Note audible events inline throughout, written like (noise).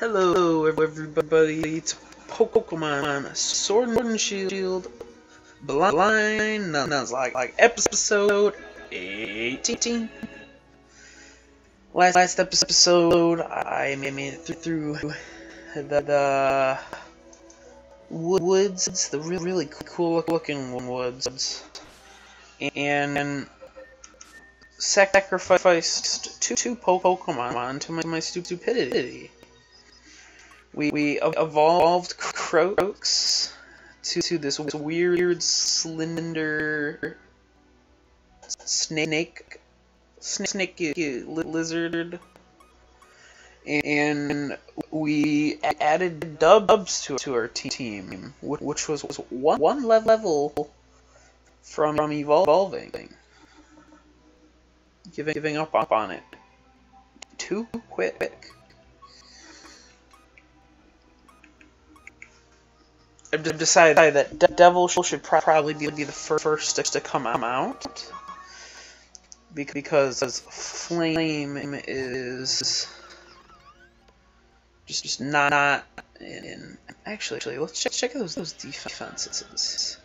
Hello, everybody. It's Pokemon Sword and Shield Blind Nuzlocke, like like episode 18. Last, last episode, I made it through the, the woods, the really, really cool looking woods, and sacrificed two, two Pokemon to my, my stupidity. We, we evolved Croaks to, to this weird, slender snake, snake lizard, and we added dubs to, to our team, which was one, one level from, from evolving giving, giving up on it. Too quick. I've decided that Devil should probably be the first to come out. Because Flame is just, just not in. Actually, let's check, check those, those defenses.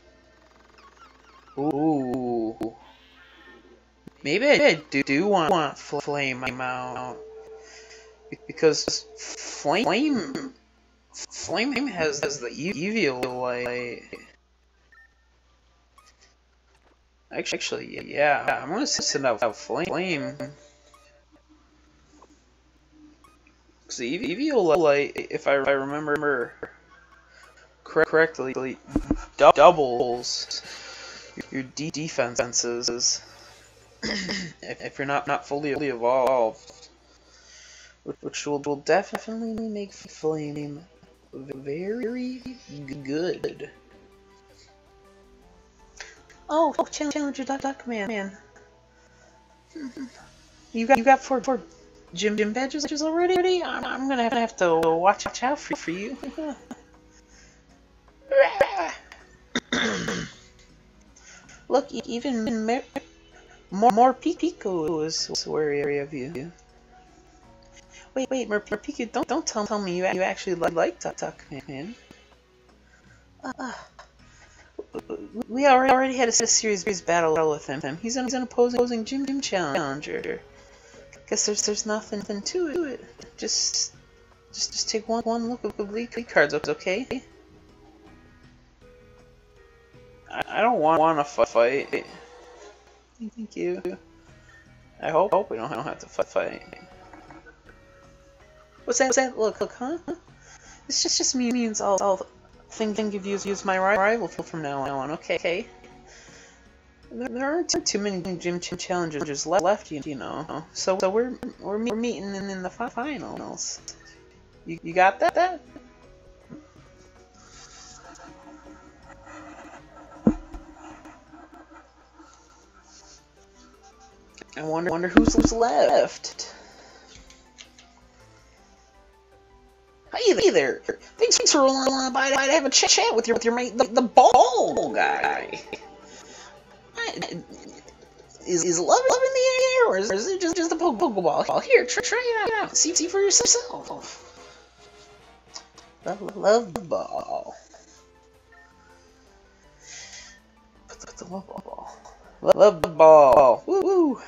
Ooh. Maybe I do, do want, want Flame out. Because Flame... Flame has, has the Eviolite. Actually, yeah, I'm gonna send out Flame. Because the Eviolite, if I, remember correctly, doubles your defenses (coughs) if you're not not fully evolved, which will will definitely make Flame very good. Oh, oh Challenger Duck Duck Man. man. (laughs) You got you got four four gym gym badges already. I'm, I'm gonna have to watch out for for you. (laughs) Look, even more, more Pico is wary of you. Wait, wait, Morpeko, don't don't tell, tell me you you actually like, like Tuck Man. Uh, we already already had a series battle with him. He's an, he's an opposing, opposing gym gym challenger. Guess there's there's nothing to it. Just just just take one one look at the league cards, okay? I, I don't want want to fight. Thank you. I hope, hope we don't, don't have to fight. What's that? Look, look, huh? This just just means I'll, I'll think think of use use my rival from now on. Okay. okay. There, aren't too, many gym challenges left, you, you know. So so we're we're, meeting in, in the finals. You you got that? That? I wonder, wonder who's left. Hey there! Thanks, for rolling by to have a ch chat with your with your mate, the, the ball guy. Is is love love in the air, or is, it just just a poke pokeball? Here, try, try it out. See see for yourself. Love love the ball. Put the, put the love ball. Love ball. Woo woo.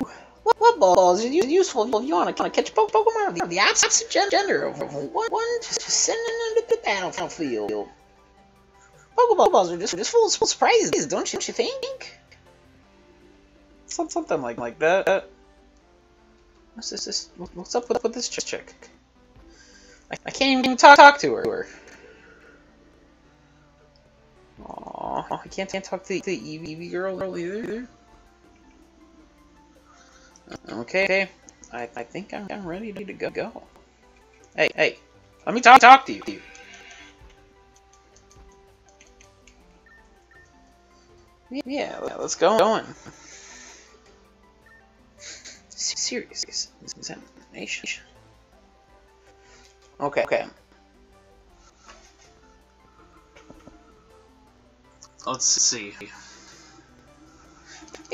Love ball is useful if you want to catch Pokemon of the opposite gender of one, one just sending them to the battlefield. Pokeballs are just, just full of surprises, don't you, don't you think? Some, something like, like that. Uh, what's this, this? What's up with, with this chick? I, I can't even talk, talk to her. Aww, I can't, can't talk to the, the Eevee girl either. Okay, I, I think I'm, I'm ready to go. go. Hey, hey, let me talk, talk to you. Yeah, let's go on. Serious examination. Okay, okay. Let's see.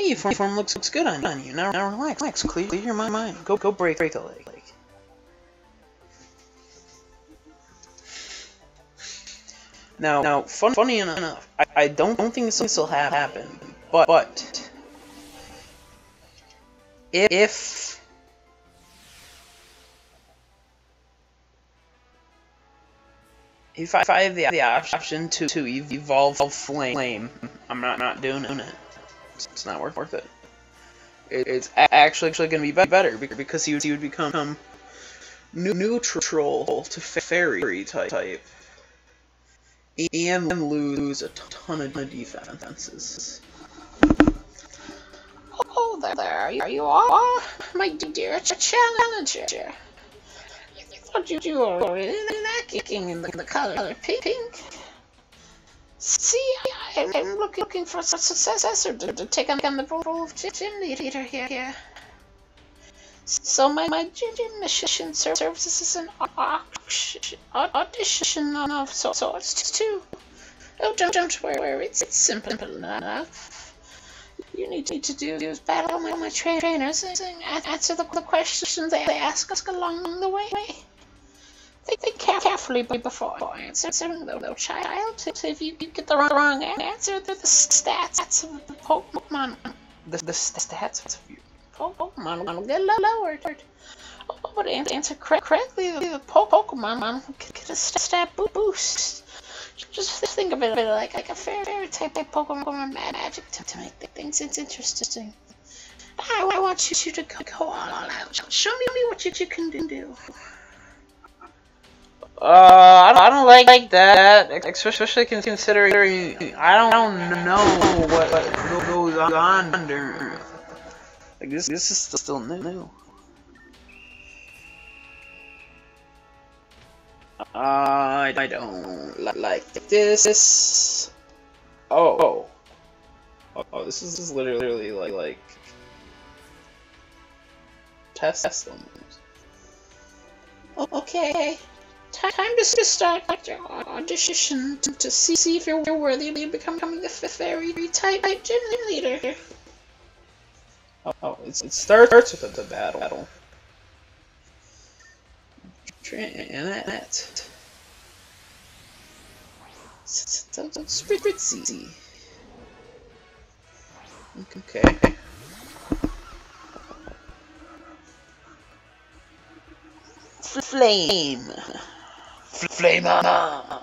Hey, form, form looks, looks good on, on you. Now, now relax, relax, clear, clear your mind. Go, go break, break the leg. Now, now, fun, funny enough, I, I don't, don't think this will have happen, but, but if if I, if I have the, the option to, to evolve flame, I'm not not doing it. It's, not worth, worth it. it. It's actually actually going to be better because he would, he would become neutral to fairy type and lose a ton of defenses. Oh, there, there. Are you all, my dear challenger? You thought you, were lacking in the, the color pink? See, I'm, looking, looking for a successor to, to take on the role of gym leader here. So my, my gym mission serves as an audition of sorts too. Oh, don't, don't worry, it's, it's simple enough. You need to do is battle my, my trainers and answer the, the questions they ask us along the way. Think, carefully before answering the child. If you get the wrong answer, the stats of the Pokemon. The, the stats of you. Pokemon will get lowered. Oh, but answer correctly, the Pokemon will get a stat boost. Just think of it like, like a fairy type of Pokemon magic to, to make things interesting. I, I want you to go, go all out. Show me what you, you can do. Uh, I don't like, like that, especially considering I don't, I don't know what, what goes on under. Like this, this is still new. Uh, I don't like this. Oh. oh. Oh, this is literally like like test them. Okay. Time to start your audition to see if you're worthy of becoming the fairy type gym leader. Oh, it starts with the battle. Trinette. Spritzee. Okay. Flame. Flame on.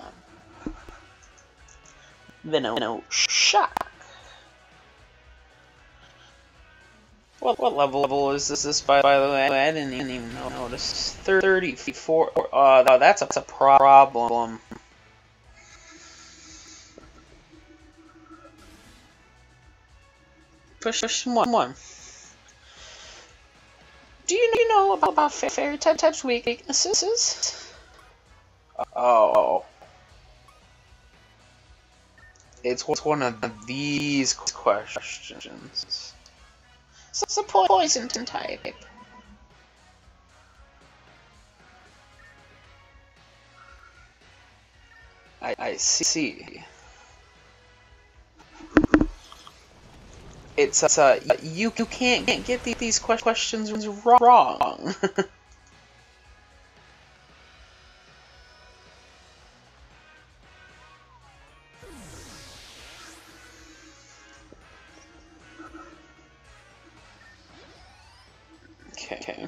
Venom shock. What, what level is this, this by, by the way? I didn't even notice. 34. Uh, that's a, that's a problem. Push one. one. Do you know about, about fairy type types weaknesses? Oh. It's one of these questions. It's a poison type. I, I see. It's uh, you you can't, can't get these questions wrong. (laughs) Okay.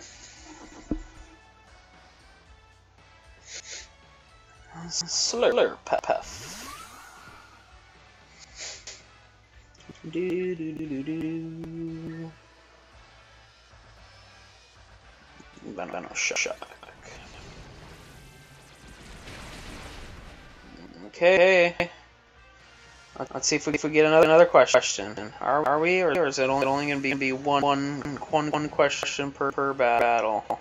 Slurpuff. Do do do do do. Banana shock. Okay. Let's see if we, get another another question. Are, are we, or is it only, only going to be, be one, one, one, one question per, per battle?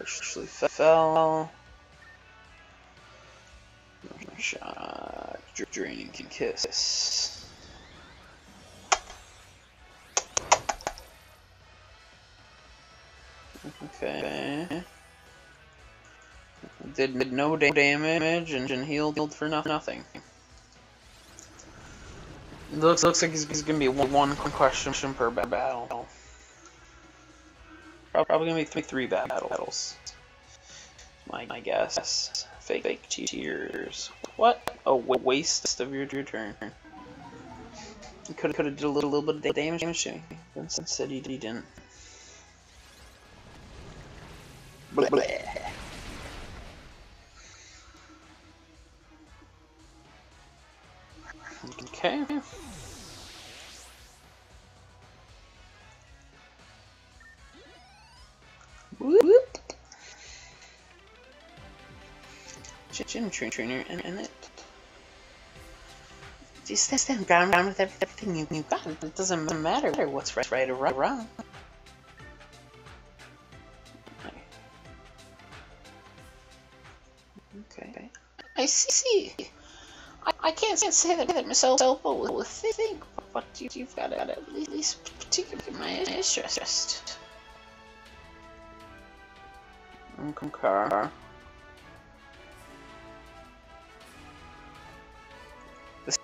Actually fell. Shot. Draining can kiss. Okay did no damage and, healed for no nothing. It looks looks like he's, gonna be one, question per battle. Probably gonna be three three battles. My, my guess. Fake, fake tears. What? A waste of your, your turn. You could could have did a little, little bit of damage, damage to me. Vincent said he, he didn't. Whoop. Gym trainer and, and it. Just stand ground ground with everything you, you got. It doesn't matter what's right, right or wrong. Okay. I see. I, I can't say that, Elba will think, but you, you've got to at least particularly my interest. Concur.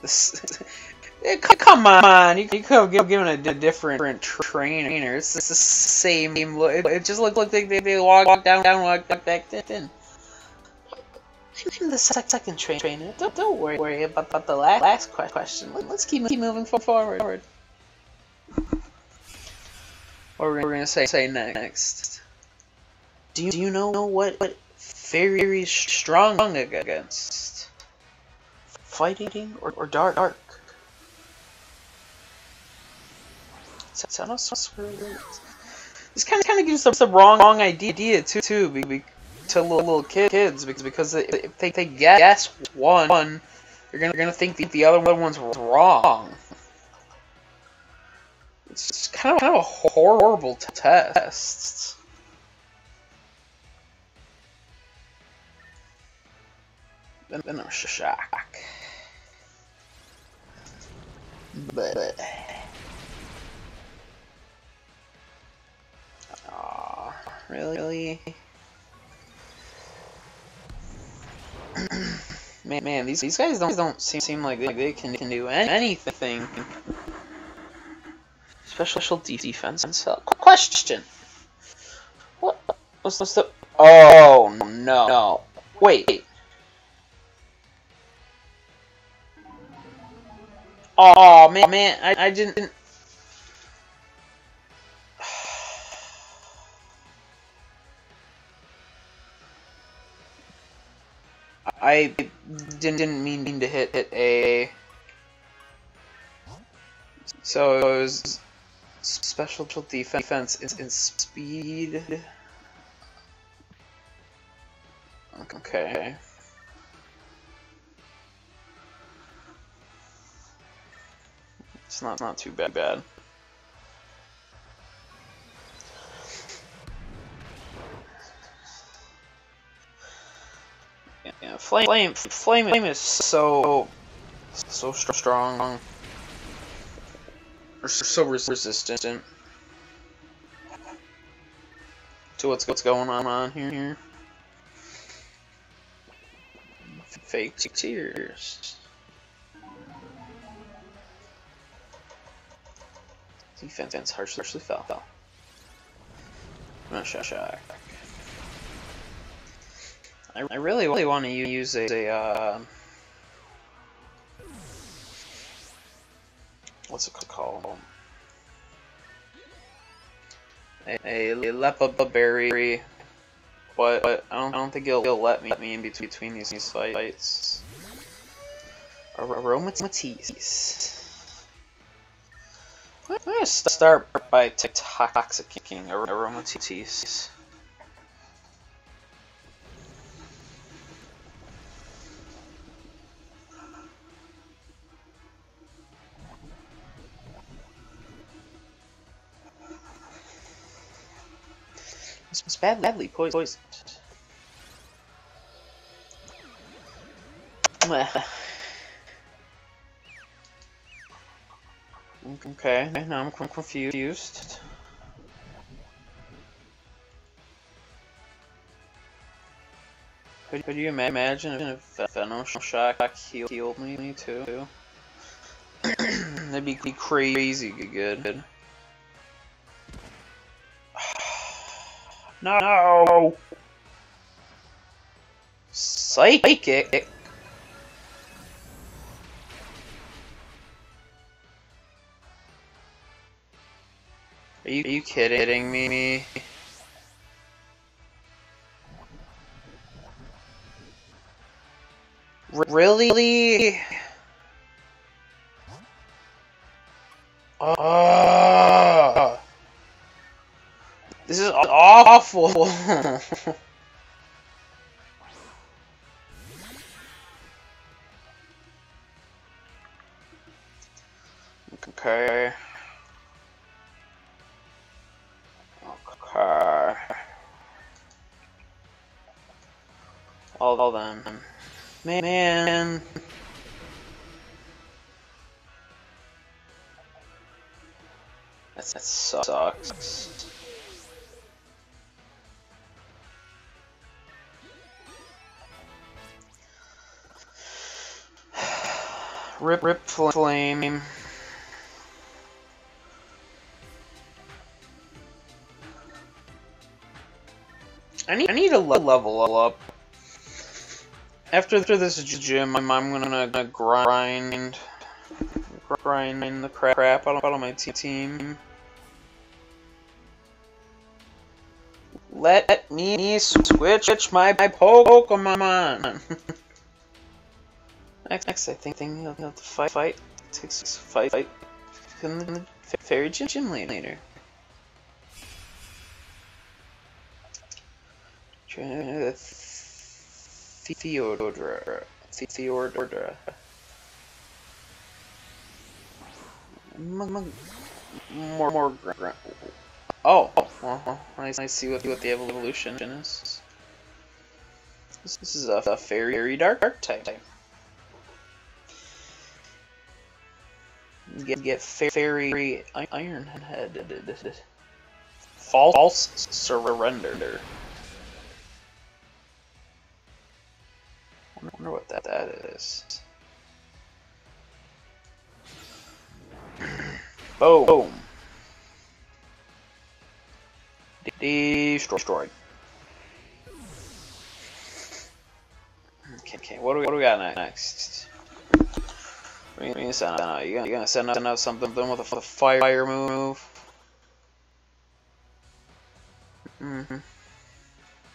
This, (laughs) come on, you, you could have given a different trainer. It's the same look. It just looked like they, they, walked down, down, walked back in. I'm the second trainer. Don't, don't worry, worry about, about the last, last question. Let, us keep, keep moving forward. What we're gonna say say next? Do you, do you know what what very strong against? Fighting or, or dark? dark? This kind of kind of gives us the wrong wrong idea too too to little, little kids because because if they, they guess one, one you're gonna gonna think the, the other one's wrong. It's kind of, kind of a horrible test. I'm shocked. But. Really? (clears throat) man, man, these these guys don't don't seem seem like they, they can can do anything. Special defense and question. What was the? Oh no no wait. Oh man man I I didn't. (sighs) I didn't, didn't mean to hit, hit A. So it was special defense in, in speed. Okay. It's not not too bad bad. Yeah, flame, flame, flame is so, so strong, so resistant to what's what's going on on here. Fake tears. Defense harshly fell. I'm not shocked. I, I really, really want to use a, a uh, what's it called? A, a Leppa berry, but, but I don't, I don't think it'll, it'll let me let me in between, between these, these fights. Aromatisse. I'm gonna start by toxicking Aromatisse. It's badly poisoned. Okay, now I'm confused. Could, could you imagine if Venom Shock healed me too? (clears throat) That'd be crazy good. (sighs) No! Psychic? Are you, are you kidding me? Really? Oh, this is awful. (laughs) okay. car. All of them. Man. That sucks. (sighs) Rip, rip, flame. I need, I need a level up. After, after this gym, I'm, I'm gonna, grind, grind the crap out of, my team. Let me switch my, my Pokemon. (laughs) next, next, I think, think you'll have to fight, fight, takes fight, fight, in the, fairy gym later. Theodora. Theodora. More, more. Oh, oh, I see what what the evolution is. This, this is a, a fairy dark, dark type. Get get fairy iron head. False surrender. I wonder what that, that is. (clears throat) Boom. Boom. Destroyed. Okay, okay. What do we, what do we got next? We gonna send out. You gonna, you gonna send out, send out something with a, with a fire move? Mm-hmm.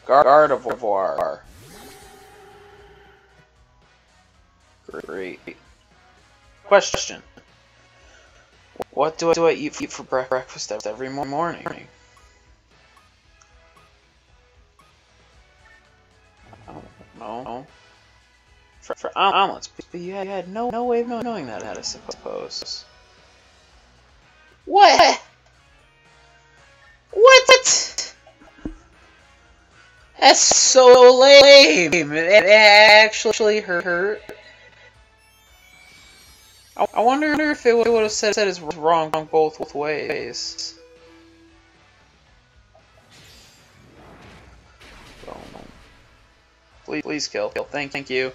Gardevoir. Great. Question. What do I, do I eat for breakfast every morning? Know. For, for omelets, but you had no no way of knowing that, I suppose. What? What? That's so lame. It actually hurt. I wonder if it would have said, said it's wrong both, both ways. Please, please kill. kill. Thank, thank you.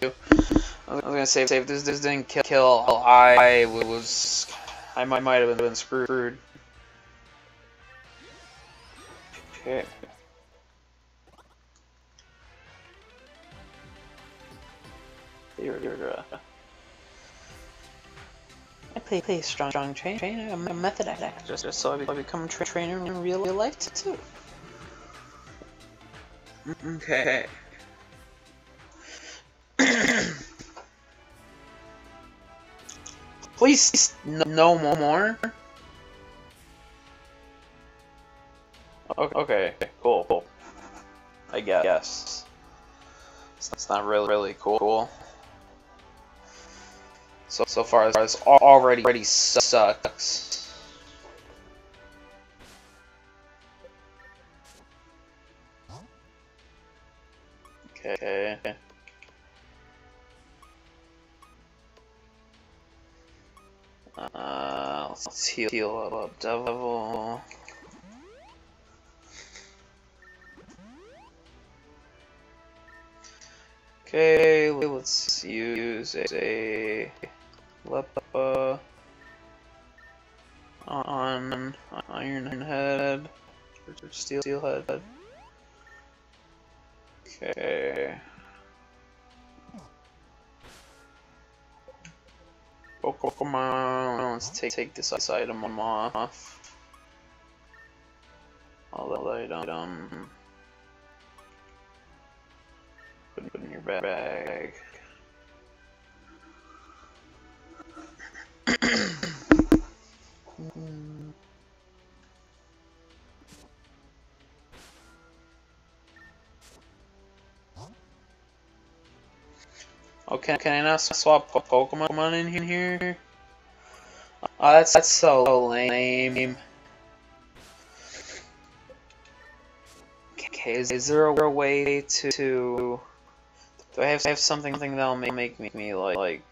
I was gonna say, if this, this didn't kill, kill, I was, I might, might have been screwed. Okay. Here, here, here. I play play strong strong trainer. trainer. I'm a method actor, just, just so I become a tra trainer in real, real life too. Okay. (coughs) Please, no more. Okay, okay, cool, cool. I guess. That's not really, really cool. So so far this already already sucks. Okay. Uh, let's heal, heal up devil. Okay, let's use a Leppa uh, on iron head, or Steelhead. Okay. Oh, oh, Pokemon, let's take, take this item off. All that item. Um, put it in your bag. Oh, can, I not swap Pokemon in here? Oh, that's, that's so lame. Okay, is, is there a way to... Do I have, have something that'll make, make me, me like, like...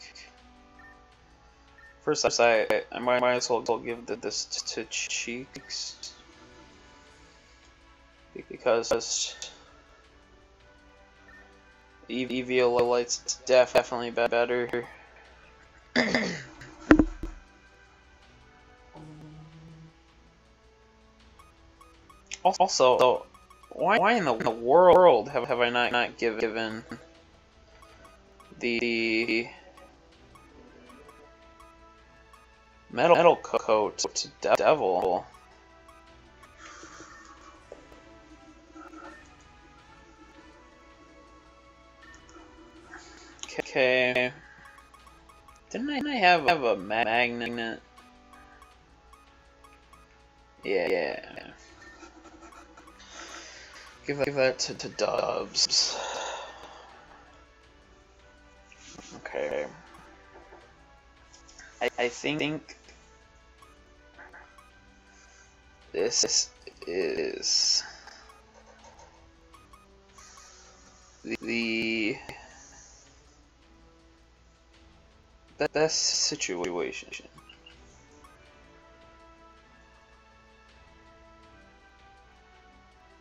First, I, I might, might as well give this to Cheeks. Because... Eviolite's def definitely better. (coughs) also, though, why, why in the, in the world have, have I not, not given the metal, metal coat to Devil? Okay. Didn't I have, have a magnet? Yeah, yeah. Give that, give that to, to Dubs. Okay. I, I think this is the best situation.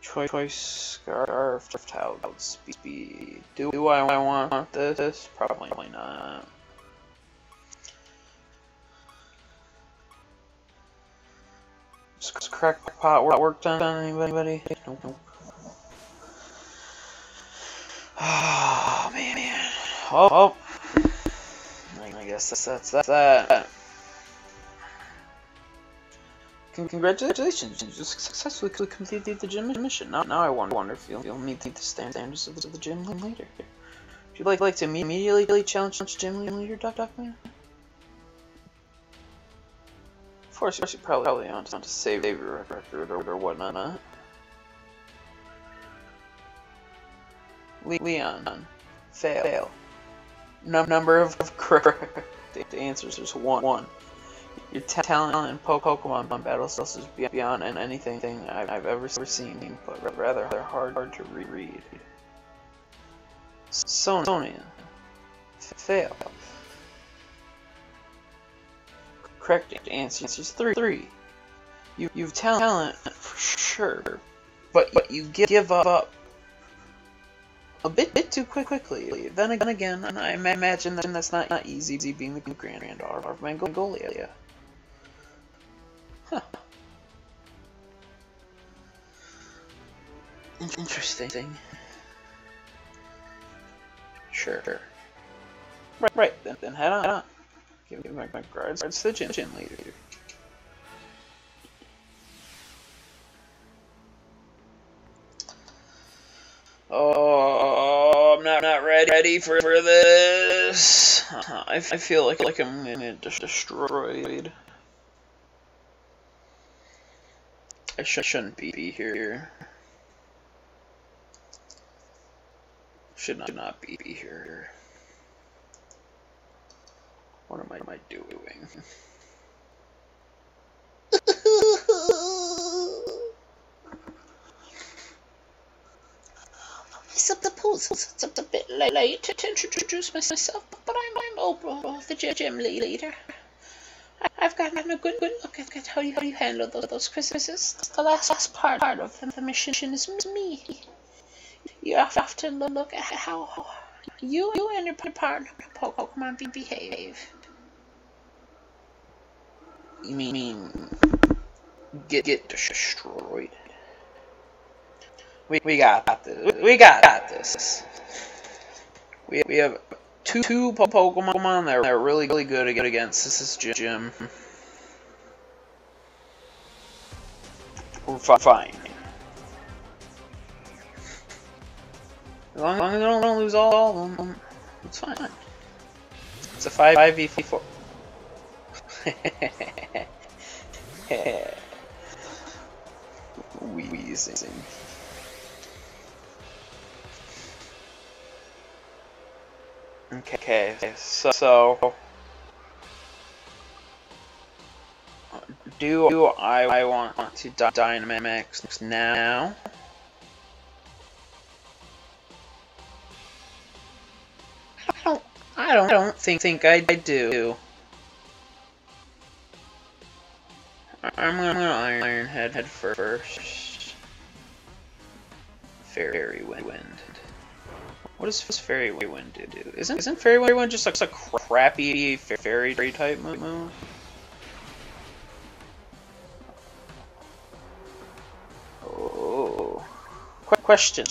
Choice scarf out speed. Do, I want this? Probably not. Crackpot work done? Anybody? Nope, nope. Oh man, man. Oh, oh I guess that's, that's, that. Congratulations, you just successfully completed the gym mission. Now, now I wonder if you'll, you'll meet the standards of the, gym leader. Would you like, like to immediately challenge the gym leader, Doc Doc Man? Course, you probably, probably want to save your record or, or whatnot. Leon, fail. fail number of correct answers is one. One. Your talent in Pokemon battle battles is beyond and anything I've ever seen, but rather hard, hard to read. Sonia. Fail. Correct answer is three. You you've talent for sure, but but you give up a bit, bit too quick quickly. Then again, I imagine that that's not, not easy being the granddaughter of Magnolia. Huh. Interesting. Sure. Right, right. Then, then head on. Head on. Give, give my, my guards to the gym, gym leader. Oh, I'm not, not ready, ready for, for this. Uh-huh. I, I feel like, like I'm gonna get destroyed. I sh shouldn't be, be here. Should not, not be, be here. What am I, am I doing? suppose it's a bit late to introduce myself, but I'm, I'm Opal, the gym leader. I've gotten a good, good look at how you, how you handle those, those quizzes. The last, last part, part of the mission is me. You have to look at how you, you and your partner Pokemon behave. You mean get get destroyed? We, we got this. We got this. We, we have two, two Pokemon that are really, really good against. This is Jim. We're fine. As long, as I don't lose all of them, it's fine. It's a 5 5v4. Wheezing. Okay, so, so do I, I want to Dynamax now? I don't, I don't think, think I, I do. I'm gonna, Iron Head head first. Fairy Wind. What does Fairy Wind do? Isn't isn't Fairy Wind just like a crappy fairy type move? Oh. Qu question.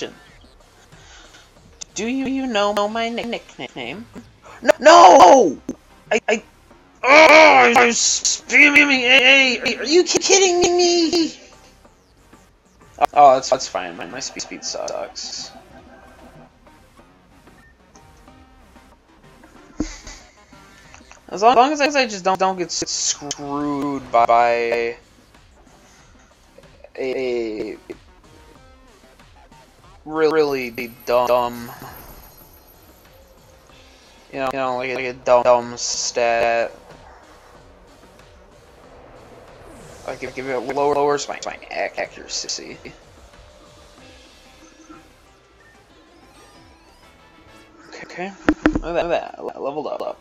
Do you you know my nickname? No! No! I I Oh, I'm spamming A. Are you kidding me? Oh, that's that's fine. My my speed speed sucks. As long, as long as I just don't don't get screwed by, by a, a really, really dumb, you know, you know, like, like a dumb, dumb stat. I give, give it lower, lowers my, my accuracy. Okay, look at that, that, leveled up.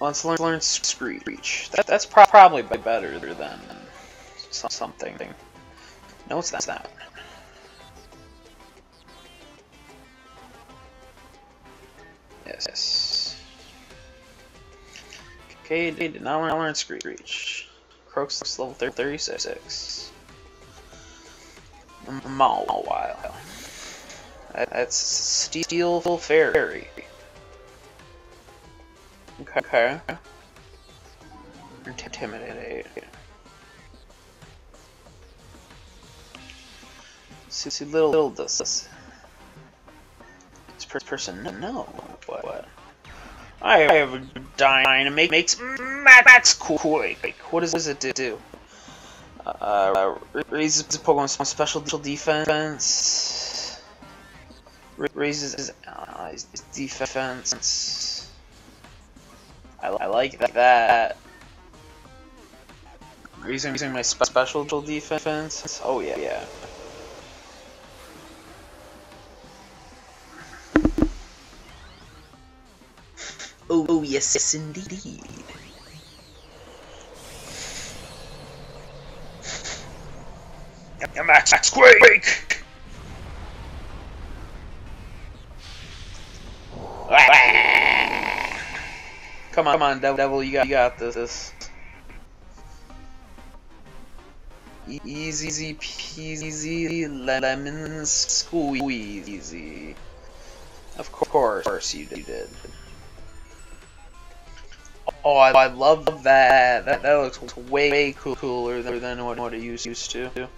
Let's learn, learn Screech. That, that's pro probably better than something. No, it's not. Yes. Okay, did not learn Screech. Croaks level 36. Mawile. That's Steel Fairy. Okay. Intimidate. See, see little, little does this. This person no, what? what? I have a dynamite makes Max Quake. What does it do? Uh, raises Pokemon special defense. Raises his allies defense. I, I like that. Using using my special defense. Oh yeah, yeah. Oh, oh yes, yes indeed. Max Quake! Come on, come on, devil, you got, you got this. Easy peasy lemon squeezy. Of course, of course you did. Oh, I, I love that. That that looks way, way cooler than, what, what it used, used to. Quake!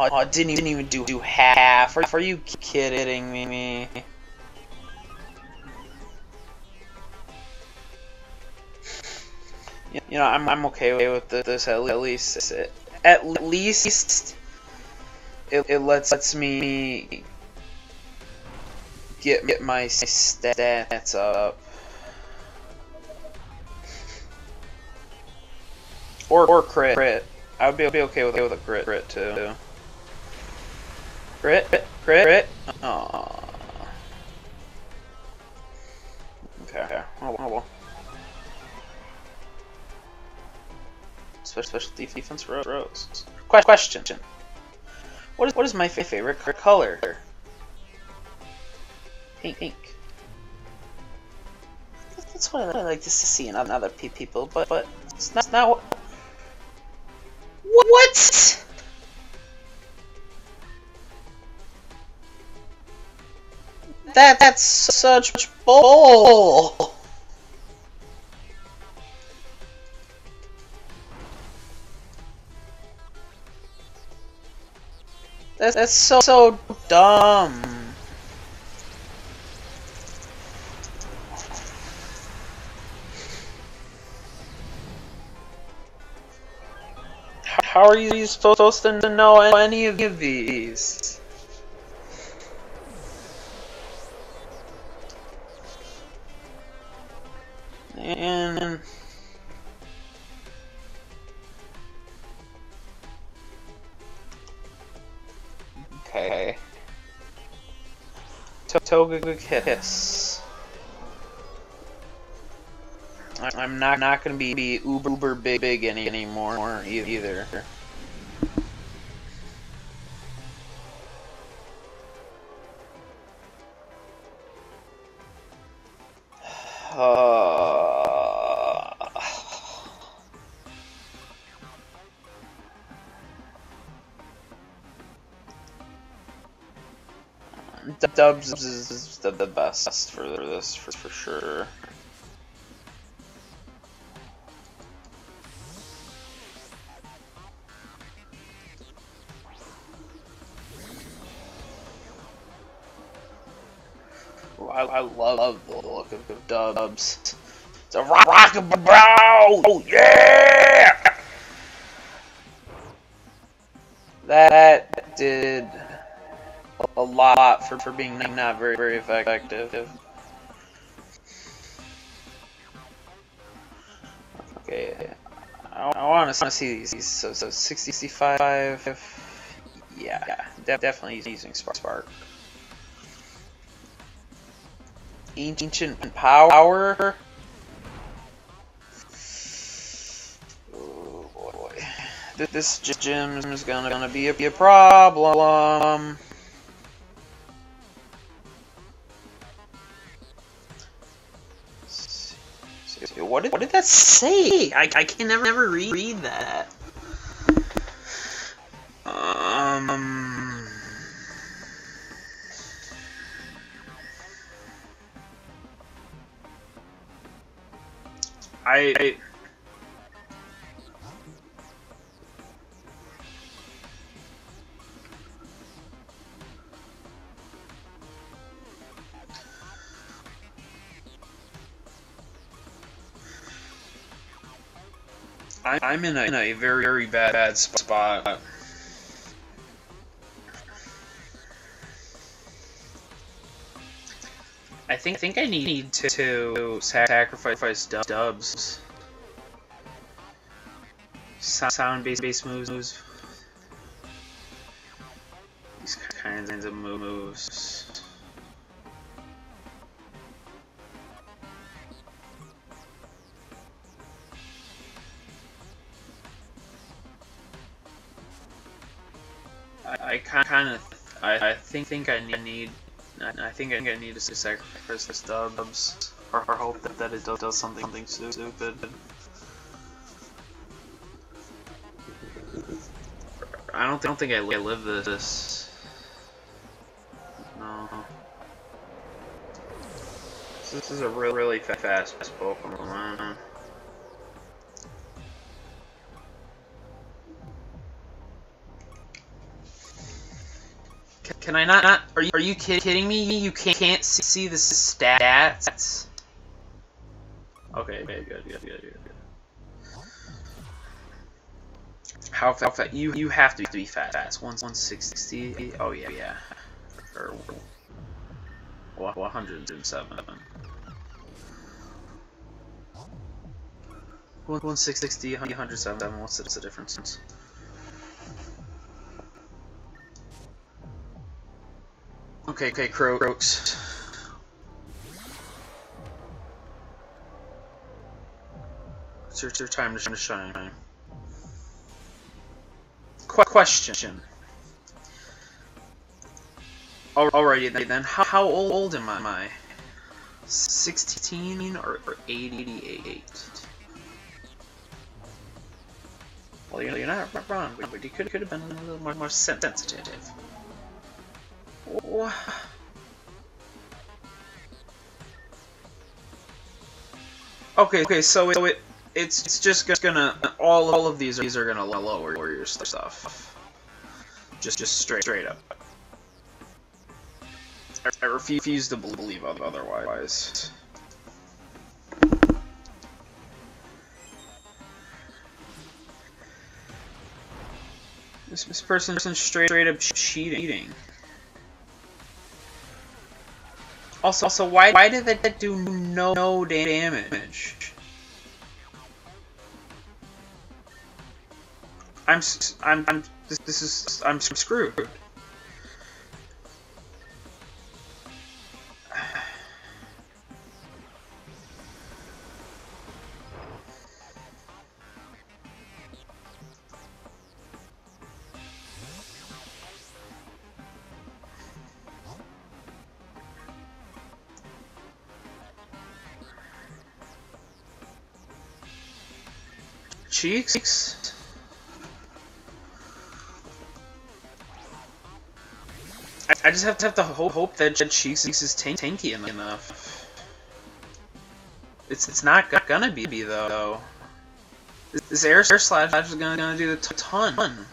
Oh, I didn't even, didn't even do, do half. Are, are you kidding me? You know, I'm, I'm okay with this at least. At least it, it lets, lets me get, get my stats up. Or, or crit. crit. I would be, be okay with, with a crit, crit too. Crit, crit, crit. Aww. Okay, oh well. Special, defense rose. Question. What is what is my favorite color? Pink. Pink. That's what I like to see in other people, but but it's not, not what. What? That that's such bull. That's, that's so so dumb. How are you supposed to know any of these? And okay, Togekiss. I'm not not gonna be, be uber uber big big any anymore either. (sighs) Uh, Dubs is the, best for this for, for sure. I, I love the look of, of Dubs. It's a rock, rock bro! Oh yeah! Lot for, for being not very very effective. Okay, I, I want to see these. So so 65. Yeah, yeah, definitely using Spark. Ancient Power. Oh boy. This gym is gonna, gonna be a, be a problem. Say? I, I can never, never read, read that. Um... I, I I'm in a, in a very, very bad, bad spot. I think I think I need to, to sacrifice dubs. Sound based based moves. These think think I need I think I need to sacrifice the stubs, or, or hope that, that it does, does something, something stupid. I don't, don't think I, I live this. No. This is a really, really fast Pokemon. Can I not, not are you are you kidding me? You can't, can't see the stats. Okay, okay, good, good, good, good, good. How fast? You you have to be fast. One one sixty. Oh yeah, yeah. Or one hundred and seven. One sixty, one hundred seven. What's the, what's the difference? Okay, okay, Crow Croaks. It's your, it's your time to shine. Qu question. Alrighty then, how, how old am I? 16 or, or 88? Well, you're, you're not wrong, but you could, could have been a little more, more sensitive. Okay, okay, so it, so it it's it's just gonna all all of these are, these are gonna lower your stuff. Just just straight straight up. I, refuse to believe otherwise. This, this person straight, straight up cheating. Also, also, why why did that do no no damage? I'm I'm I'm this, this is I'm screwed. Cheeks? I, just have to have to hope, hope that Cheeks is tank tanky enough. It's it's not gonna be, be though. This air slash is gonna, gonna do a ton.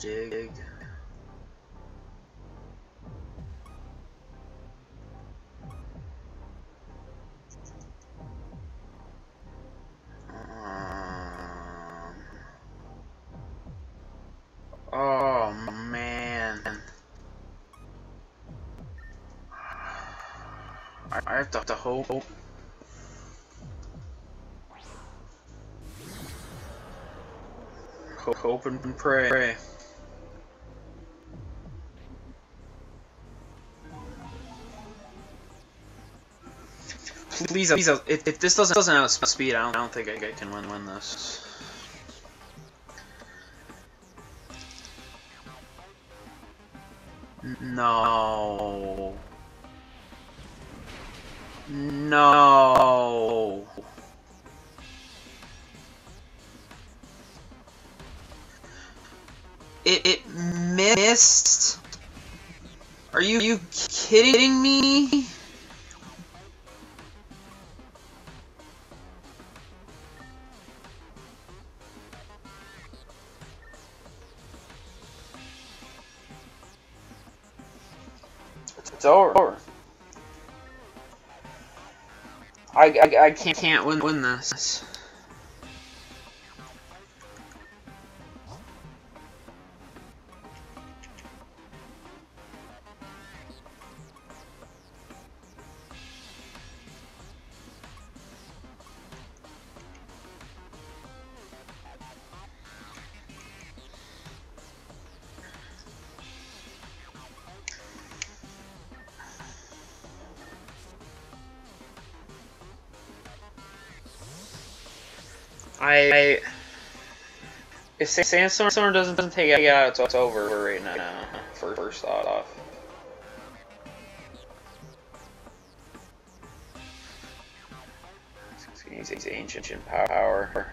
Dig. Um, oh man. I have to, to hope. Hope, and pray. Please, uh, please, uh, if, if this doesn't doesn't outspeed, I don't, I don't think I can win win this. I, I, I can't, can't win, win this. If Sandstorm doesn't, take it out, it's, over right now. For first off. He's ancient power.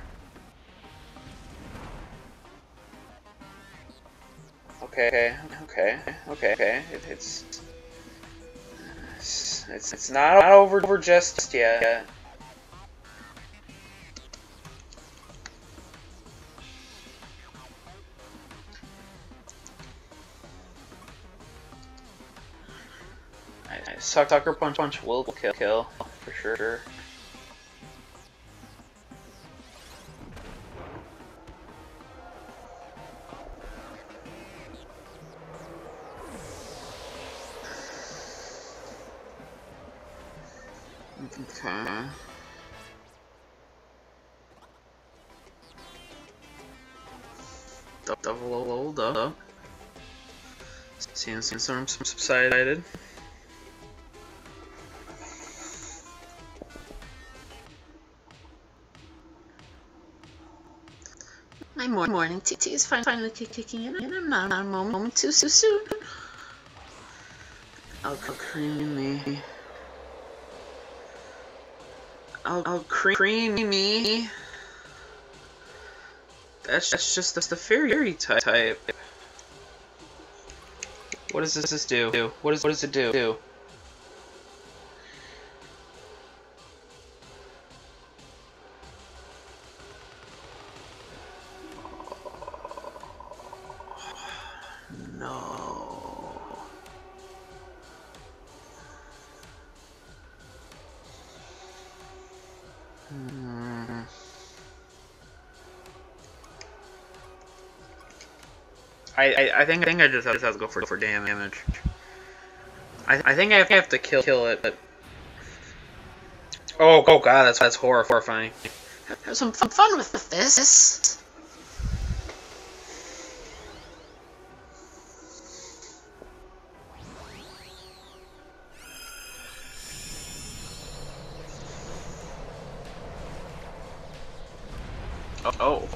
Okay, okay, okay, okay. It, it's, it's it's not over just yet. Sucker Punch Punch will kill, kill for sure. Okay. Double leveled up. Seeing some subsided. Morning tea is finally kicking in, and I'm not a moment too soon. Alcremie. I'll, Alcremie. That's, that's just that's the fairy type. What does this do? What does what does it do? I, I, I think I think I just have, just have to go for for damage. I I think I have, to kill kill it, but oh oh god, that's that's horror, horrifying. Have some fun with this. Oh.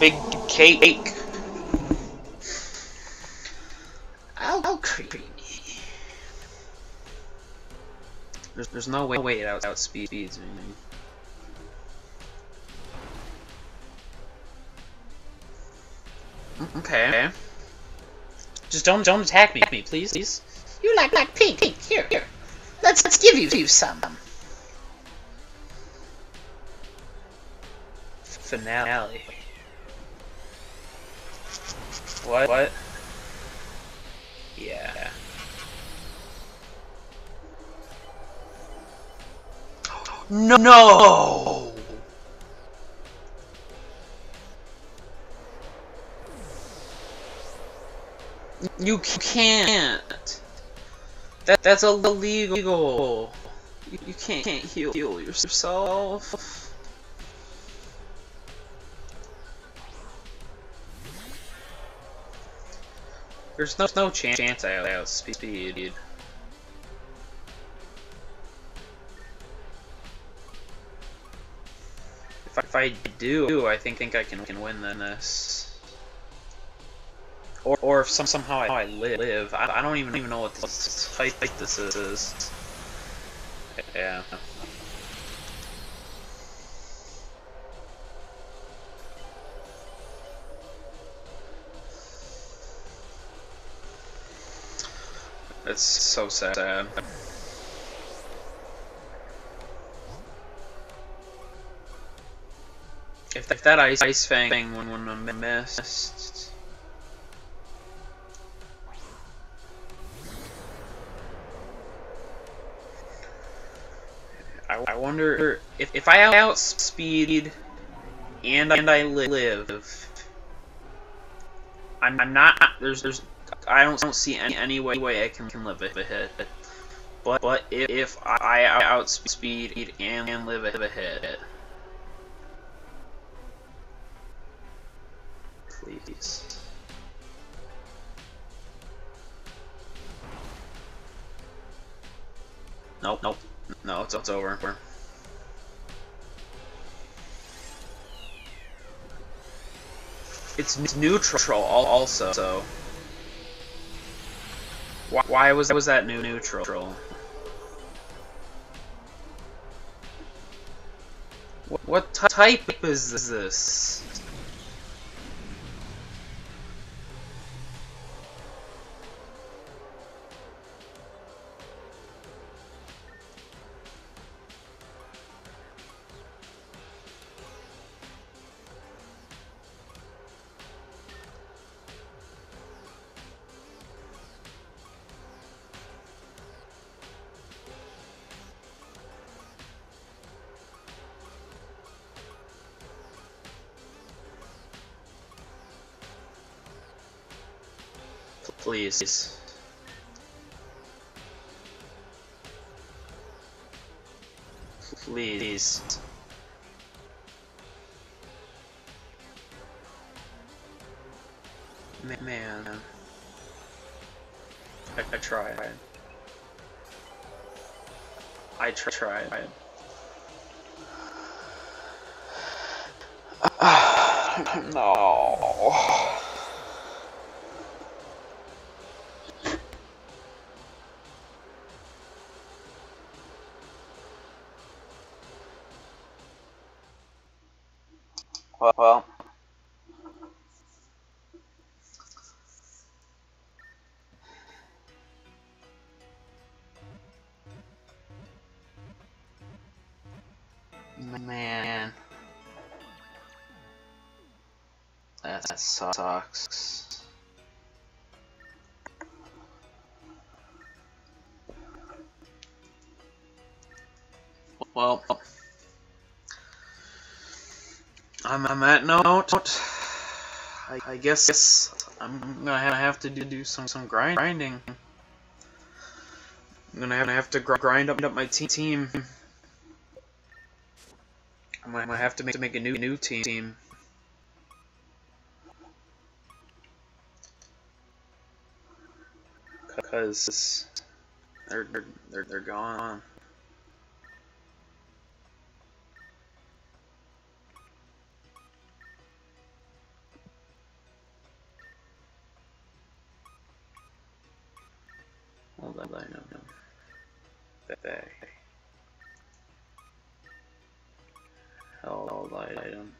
Big cake. I'll, Alcremie. There's, there's no way, way it out, outspeeds speeds me. Mm, okay. Just don't don't attack me, please. please. You like like pink, pink. Here, here. Let's let's give you you some. Finale. What? What? Yeah. No! No! You can't. That that's illegal. You, you can't, can't heal, heal yourself. There's no no chance I outspeed. If I, if I do, I think think I can can win this. Or or if some somehow I, I live, I, I don't even even know what this type this is. Yeah. It's so sad. If, if that ice ice thing wouldn't missed. I, I wonder if if I outspeed and and I live. I'm, I'm not. There's there's I don't, don't see any, any way, way I can, can live a hit. But but if, if I, outspeed and, and live a hit, please. Nope, nope, no, it's, it's over. It's neutral also, so. Why, was was that new neutral? What type is this? Please. Please. Man. I, try. I tried. I tr tried. (sighs) no. That sucks. Well, I'm, I'm at note. I, I guess I'm gonna have to do, some some grinding. I'm gonna have to grind up, up my team. I'm gonna have to make, to make a new new team. Cause they're they're they're, gone. Hold on, I know, no. Back. Held item.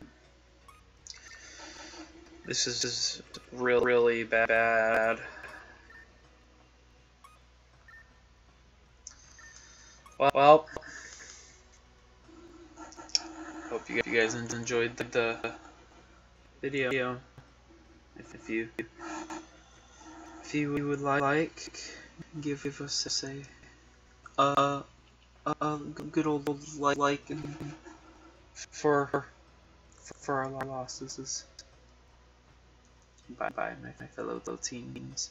This is just real, really bad. Well, hope you guys enjoyed the, the video. If, if you if you would like, give, us a say, uh, a good old like and for for our losses. Bye bye, my, my fellow teams.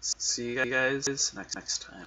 See you guys next next time.